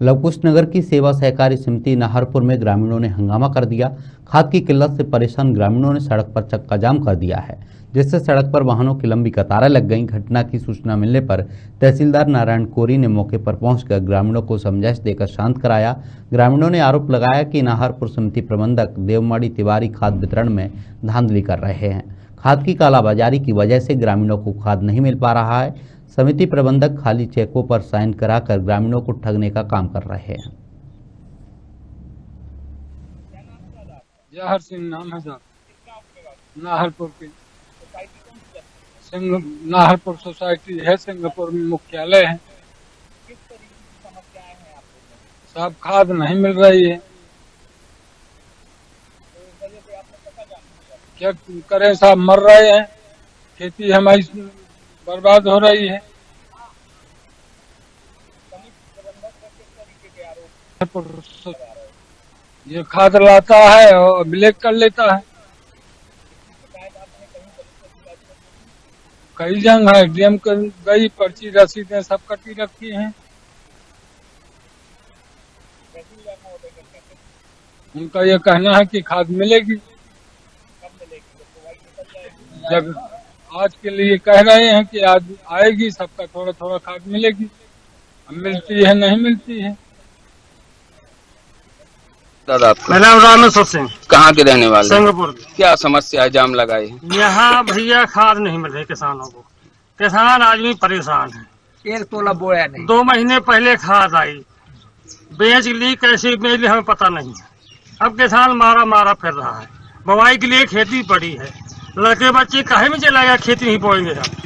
लवकुश नगर की सेवा सहकारी समिति नाहरपुर में ग्रामीणों ने हंगामा कर दिया। खाद की किल्लत से परेशान ग्रामीणों ने सड़क पर चक्का जाम कर दिया है, जिससे सड़क पर वाहनों की लंबी कतारें लग गईं। घटना की सूचना मिलने पर तहसीलदार नारायण कोरी ने मौके पर पहुंचकर ग्रामीणों को समझाइश देकर शांत कराया। ग्रामीणों ने आरोप लगाया कि नाहरपुर समिति प्रबंधक देवमाड़ी तिवारी खाद वितरण में धांधली कर रहे हैं। खाद की कालाबाजारी की वजह से ग्रामीणों को खाद नहीं मिल पा रहा है। समिति प्रबंधक खाली चेकों पर साइन कराकर ग्रामीणों को ठगने का काम कर रहे हैं। जहर सिंह नाम है साहब नाहरपुर की। नाहरपुर सोसाइटी है सिंगापुर में मुख्यालय है। साहब, खाद नहीं मिल रही है। क्या करें साहब, मर रहे हैं। खेती हमारी बर्बाद हो रही है। ये खाद लाता है और ब्लैक कर लेता है। कई जंग है डीएम गई, पर्ची रसीदें सब कटी रखी हैं। उनका ये कहना है कि खाद मिलेगी। जब आज के लिए कह रहे हैं कि आज आएगी सबका थोड़ा थोड़ा खाद मिलेगी। अब मिलती है नहीं मिलती है। दादा मेरा नाम रामेश्वर सिंह। कहाँ के रहने वाले? सिंगापुर क्या समस्या है जाम लगाई है? यहाँ भैया खाद नहीं मिल रही किसानों को। किसान आदमी परेशान है। एक तोला बोया नहीं। दो महीने पहले खाद आई। बेच ली कैसे बेच ली हमें पता नहीं है। अब किसान मारा मारा फिर रहा है। बुआई के लिए खेती पड़ी है। लड़के बच्चे कहे में चला गया खेती नहीं पड़ेंगे हम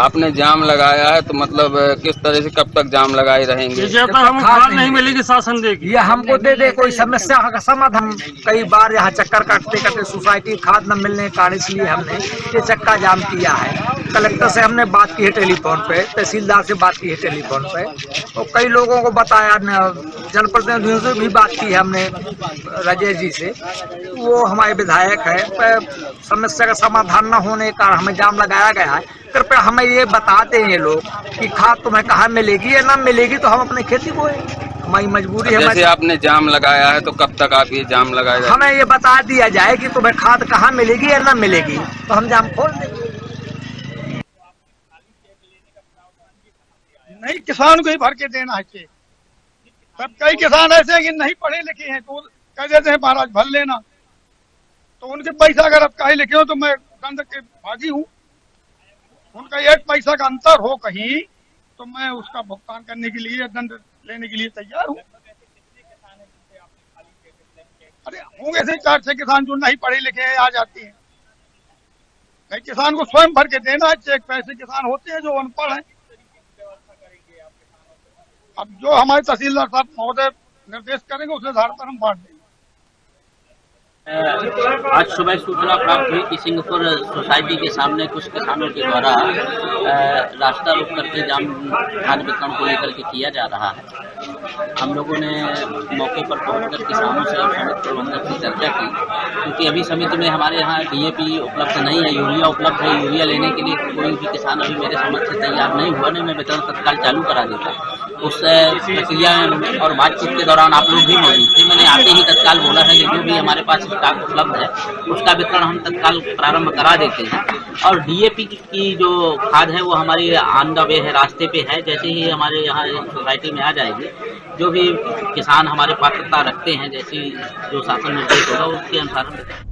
आपने जाम लगाया है तो मतलब किस तरह से कब तक जाम लगाए रहेंगे? जब तक हम खाद नहीं मिलेगी। शासन देगी। ये हमको दे दे कोई समस्या का समाधान। कई बार यहाँ चक्कर काटते काटते सोसाइटी खाद न मिलने के कारण इसलिए हमने ये चक्का जाम किया है। कलेक्टर से हमने बात की है टेलीफोन पे तहसीलदार से बात की है टेलीफोन पे। और कई लोगों को बताया जनप्रतिनिधियों से भी बात की है हमने राजेश जी से। वो हमारे विधायक है समस्या का समाधान न होने के कारण हमें जाम लगाया गया है। कृपया हमें ये बताते हैं ये लोग कि खाद तुम्हें कहाँ मिलेगी या ना मिलेगी तो हम अपनी खेती बोएँगे हमारी मजबूरी है जैसे आपने जाम लगाया है तो कब तक आप ये जाम लगाए हमें ये बता दिया जाए कि तुम्हें खाद कहाँ मिलेगी या ना मिलेगी तो हम जाम खोल देंगे। नहीं किसान को ही भर के देना है चेक सब कई किसान ऐसे हैं कि नहीं पढ़े लिखे हैं तो कह देते हैं महाराज भर लेना। तो उनके पैसा अगर आप कहीं लिखे हो तो मैं दंड के भागी हूँ। उनका एक पैसा का अंतर हो कहीं तो मैं उसका भुगतान करने के लिए दंड लेने के लिए तैयार हूँ। अरे, होंगे से चार छह किसान जो नहीं पढ़े लिखे हैं, आ जाती हैं। कई किसान को स्वयं भर के देना है चेक पैसे किसान होते हैं जो अनपढ़ हैं। अब जो हमारे तहसीलदार साहब महोदय निर्देश करेंगे, उस आधार पर हम बांट देंगे। आज सुबह सूचना प्राप्त हुई कि सिंगापुर सोसाइटी के सामने कुछ किसानों के द्वारा रास्ता रोक करके जाम खाद वितरण को लेकर के किया जा रहा है। हम लोगों ने मौके पर पहुंचकर किसानों से समिति प्रबंधक की चर्चा की, क्योंकि अभी समिति में हमारे यहाँ डीएपी उपलब्ध नहीं है, यूरिया उपलब्ध है। यूरिया लेने के लिए कोई भी किसान अभी मेरे समझ से तैयार नहीं हुआ, नहीं मैं वितरण तत्काल चालू करा देता। उस प्रक्रिया और बातचीत के दौरान आप लोग भी मौजूद थे। मैंने आते ही तत्काल बोला है कि जो भी हमारे पास स्टॉक उपलब्ध है, उसका वितरण हम तत्काल प्रारंभ करा देते हैं। और डीएपी की जो खाद है, वो हमारी ऑन द वे है, रास्ते पे है, जैसे ही हमारे यहाँ सोसाइटी में आ जाएगी, जो भी किसान हमारे पात्रता रखते हैं, जैसी जो शासन निर्देश होगा, उसके अनुसार